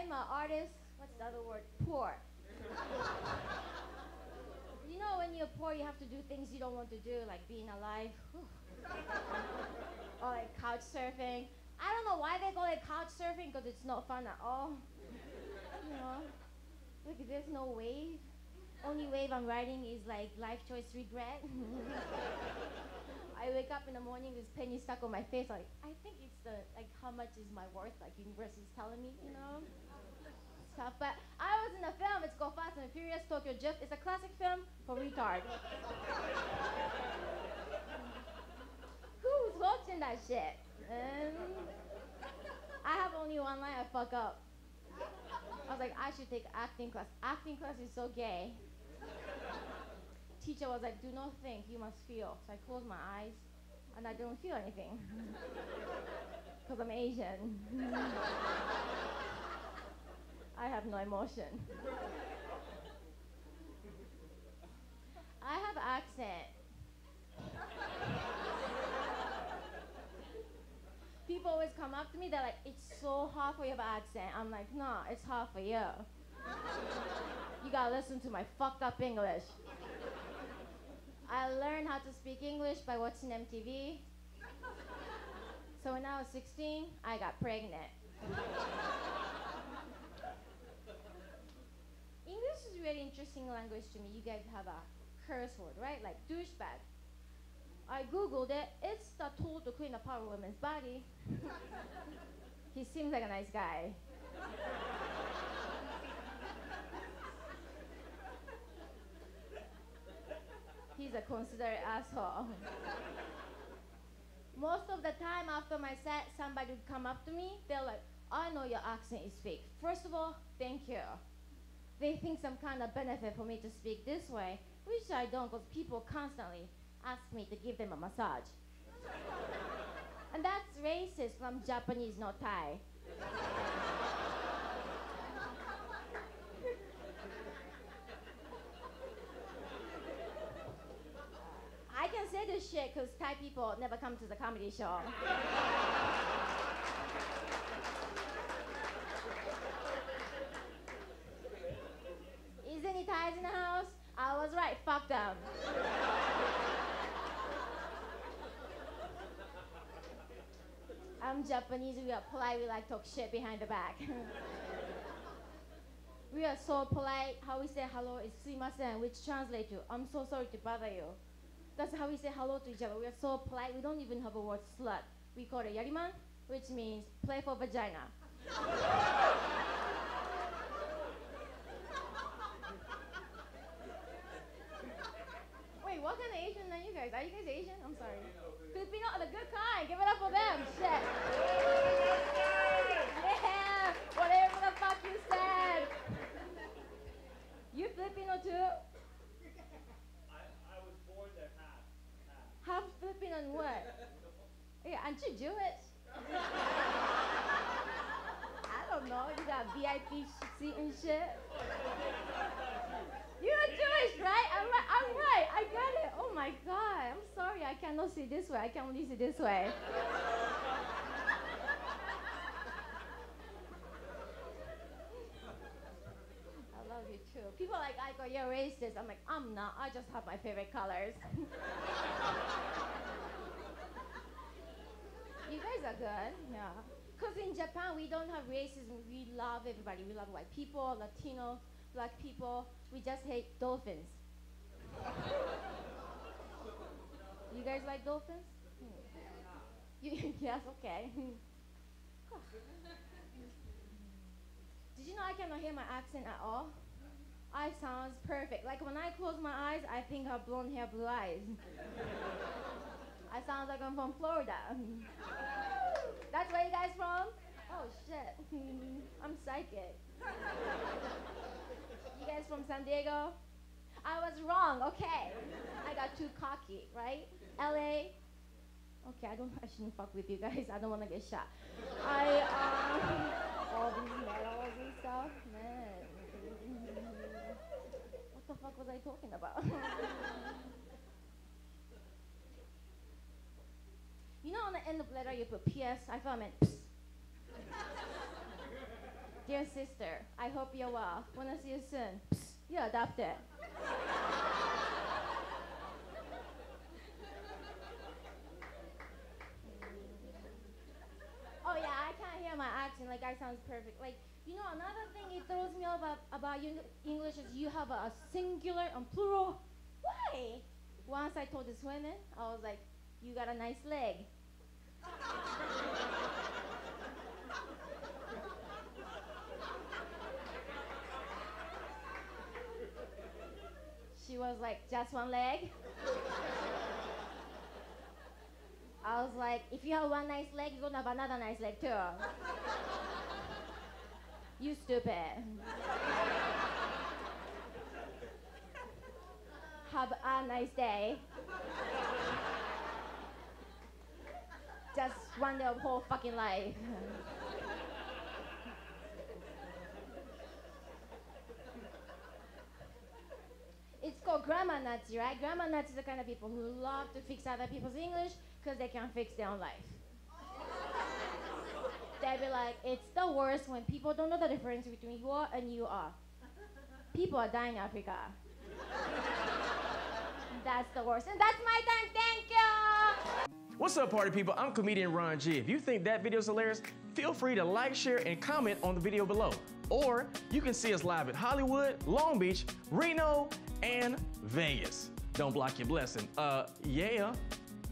I'm an artist. What's the other word? Poor. you know, when you're poor, you have to do things you don't want to do, like being alive. or like couch surfing. I don't know why they call it couch surfing because it's not fun at all. you know, like there's no wave. Only wave I'm riding is like life choice regret. I wake up in the morning with penny stuck on my face. Like I think it's the like how much is my worth? Like universe is telling me, you know. Stuff. But I was in a film. It's called Fast and Furious Tokyo Drift. It's a classic film for retard. Who's watching that shit? Um, I have only one line. I fuck up. I was like, I should take acting class. Acting class is so gay. Teacher was like, do not think, you must feel. So I closed my eyes and I don't feel anything. Because I'm Asian. I have no emotion. I have accent. People always come up to me, they're like, it's so hard for you to have accent. I'm like, no, it's hard for you. you gotta listen to my fucked up English. I learned how to speak English by watching MTV. So when I was 16, I got pregnant. English is a really interesting language to me. You guys have a curse word, right? Like douchebag. I googled it. It's the tool to clean a woman's body. he seems like a nice guy. He's a considerate asshole. Most of the time after my set, somebody would come up to me. They're like, I know your accent is fake. First of all, thank you. They think some kind of benefit for me to speak this way, which I don't because people constantly ask me to give them a massage. and that's racist I'm Japanese, not Thai. I can say this shit because Thai people never come to the comedy show. Is any Thais in the house? I was right, fuck them. I'm Japanese, we are polite, we like talk shit behind the back. we are so polite, how we say hello is sumimasen, which translates to I'm so sorry to bother you. That's how we say hello to each other. We are so polite, we don't even have a word slut. We call it yariman, which means play for vagina. Wait, what kind of Asian are you guys? Are you guys Asian? I'm sorry. Filipino, the good kind. Give it up for them. Shit. Yeah, whatever the fuck you said. You Filipino too? I, I was born there half. Half. Filipino and what? Yeah, aren't you Jewish? I don't know. You got VIP seat and shit. You're Jewish, right? I'm right. I'm right. I got it. Oh my god. I'm sorry. I cannot see this way. I can only see this way. Too. People like, I go, you're racist. I'm like, I'm not. I just have my favorite colors. you guys are good. Yeah. Because in Japan, we don't have racism. We love everybody. We love white people, Latino, black people. We just hate dolphins. you guys like dolphins? Yes, okay. Did you know I cannot hear my accent at all? I sounds perfect. Like when I close my eyes, I think I have blonde hair, blue eyes. I sound like I'm from Florida. That's where you guys from? Oh shit. I'm psychic. You guys from San Diego? I was wrong, okay. I got too cocky, right? LA. Okay, I don't I shouldn't fuck with you guys. I don't wanna get shot. I um all these medals and stuff, man. What the fuck was I talking about? you know on the end of letter you put PS, I thought I meant psst. Dear sister, I hope you're well. Wanna see you soon. Psst, you're adopted. oh yeah, I can't hear my accent. Like I sounds perfect. Like you know, another thing it throws me off about, about Eng- English is you have a, a singular and plural. Why? Once I told this woman, I was like, "You got a nice leg." She was like, just one leg? I was like, if you have one nice leg, you're gonna have another nice leg too. You stupid. have a nice day. Just one day of whole fucking life. It's called grammar Nazi, right? Grammar Nazis are the kind of people who love to fix other people's English because they can't fix their own life. They'd be like, it's the worst when people don't know the difference between you are and you are. People are dying in Africa. that's the worst. And that's my time. Thank you. What's up, party people? I'm comedian Ron G. If you think that video's hilarious, feel free to like, share, and comment on the video below. Or you can see us live at Hollywood, Long Beach, Reno, and Vegas. Don't block your blessing. Uh, yeah.